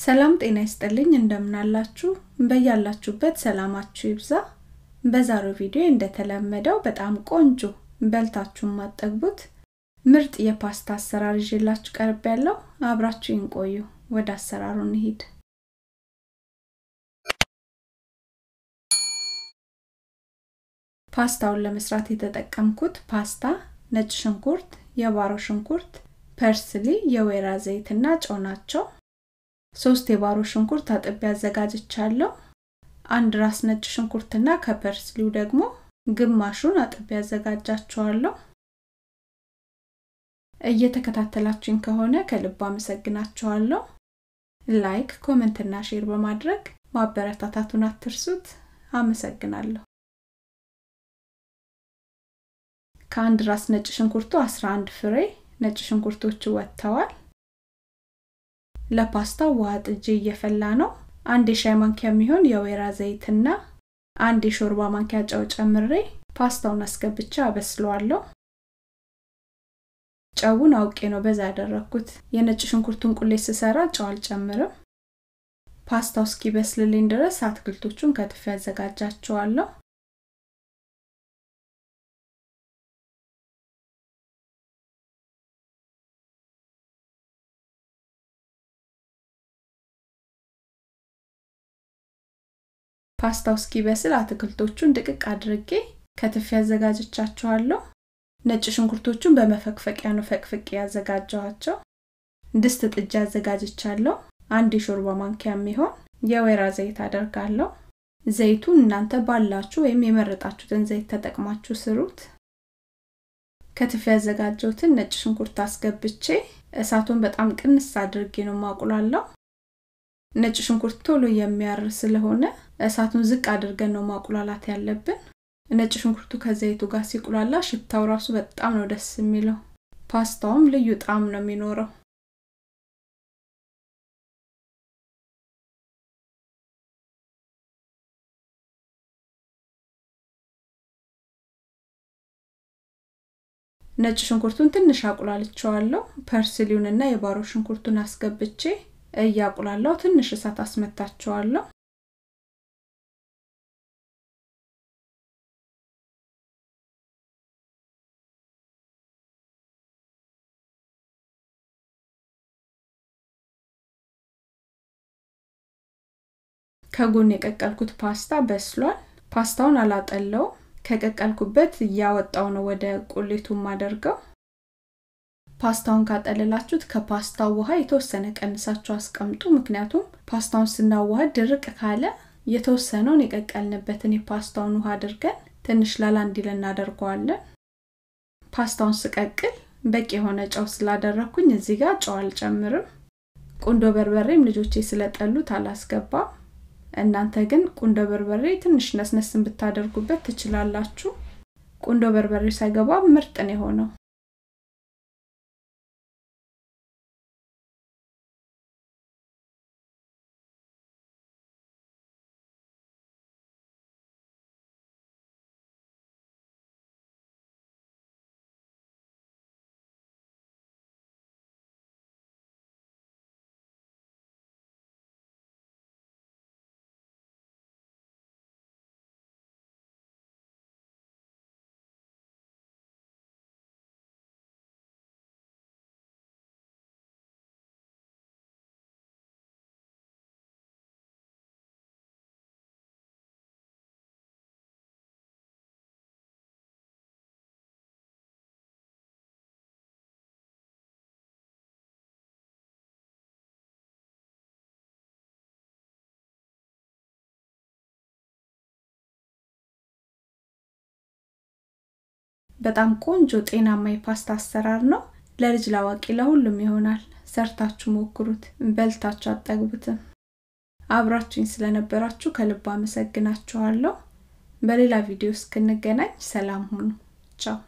ሰላም ጤና ይስጥልኝ። እንደምናላችሁ? በያላችሁበት ሰላማችሁ ይብዛ። በዛሬው ቪዲዮ እንደተለመደው በጣም ቆንጆ በልታችሁ ማጠግቡት ምርጥ የፓስታ አሰራር ይዤላችሁ ቀርብ ያለው አብራችሁ ይንቆዩ ወደ አሰራሩ እንሂድ። ፓስታውን ለመስራት የተጠቀምኩት ፓስታ ነጭ ሽንኩርት የባሮ ሽንኩርት parsley የወይራ ዘይትና ጨው ናቸው ሶስት የባሮ ሽንኩርት አጥቤ አዘጋጅቻለሁ። አንድ ራስ ነጭ ሽንኩርትና ከ parsley ው ደግሞ ግማሹን አጥቤ አዘጋጃቸዋለሁ። እየተከታተላችሁኝ ከሆነ ከልብ አመሰግናችኋለሁ like comment ና share በማድረግ ማበረታታቱን አትርሱት። አመሰግናለሁ። ከአንድ ራስ ነጭ ሽንኩርቱ 11 ፍሬ ነጭ ሽንኩርቶቹ ወጥተዋል ለፓስታው ውሃ ጥጄ እየፈላ ነው። አንድ የሻይ ማንኪያ የሚሆን የወይራ ዘይትና አንድ የሾርባ ማንኪያ ጨው ጨምሬ ፓስታውን አስገብቼ አበስለዋለሁ። ጨውን አውቄ ነው በዛ ያደረግኩት የነጭ ሽንኩርቱን ቁሌት ስሰራ ጨው አልጨምርም። ፓስታው እስኪበስልልኝ ድረስ አትክልቶቹን ከትፌ ያዘጋጃቸዋለሁ ፓስታው እስኪበስል አትክልቶቹን ድቅቅ አድርጌ ከትፌ ያዘጋጅቻቸዋለሁ ነጭ ሽንኩርቶቹን በመፈቅፈቂያ ነው ፈቅፍቄ ያዘጋጀዋቸው ድስት ጥጃ አዘጋጅቻለሁ። አንድ የሾርባ ማንኪያ የሚሆን የወይራ ዘይት አደርጋለሁ። ዘይቱን እናንተ ባላችሁ ወይም የመረጣችሁትን ዘይት ተጠቅማችሁ ስሩት። ከትፌ ያዘጋጀውትን ነጭ ሽንኩርት አስገብቼ እሳቱን በጣም ቅንስ አድርጌ ነው ማቁላለው ነጭ ሽንኩርት ቶሎ የሚያር ስለሆነ እሳቱን ዝቅ አድርገን ነው ማቁላላት ያለብን። ነጭ ሽንኩርቱ ከዘይቱ ጋር ሲቁላላ ሽታው ራሱ በጣም ነው ደስ የሚለው። ፓስታውም ልዩ ጣዕም ነው የሚኖረው። ነጭ ሽንኩርቱን ትንሽ አቁላልቸዋለሁ ፐርስሊውንና የባሮ ሽንኩርቱን አስገብቼ እያቁላላው ትንሽ እሳት አስመታቸዋለሁ ከጎን የቀቀልኩት ፓስታ በስሏል። ፓስታውን አላጠለው ከቀቀልኩበት እያወጣው ነው ወደ ቁሌቱ ማደርገው ፓስታውን ካጠለላችሁት ከፓስታው ውሃ የተወሰነ ቀንሳችሁ አስቀምጡ። ምክንያቱም ፓስታውን ስናዋህድ ድርቅ ካለ የተወሰነውን የቀቀልንበትን የፓስታውን ውሃ አድርገን ትንሽ ላላ እንዲል እናደርገዋለን። ፓስታውን ስቀቅል በቂ የሆነ ጨው ስላደረግኩኝ እዚህ ጋር ጨው አልጨምርም። ቁንዶ በርበሬም ልጆቼ ስለጠሉት አላስገባም። እናንተ ግን ቁንዶ በርበሬ ትንሽ ነስነስን ብታደርጉበት ትችላላችሁ። ቁንዶ በርበሬ ሳይገባ ምርጥ ነው የሆነው በጣም ቆንጆ ጤናማ የፓስታ አሰራር ነው። ለልጅ ላዋቂ ለሁሉም ይሆናል። ሰርታችሁ ሞክሩት በልታችሁ አጠግቡትም። አብራችሁኝ ስለነበራችሁ ከልብ አመሰግናችኋለሁ። በሌላ ቪዲዮ እስክንገናኝ ሰላም ሁኑ። ቻው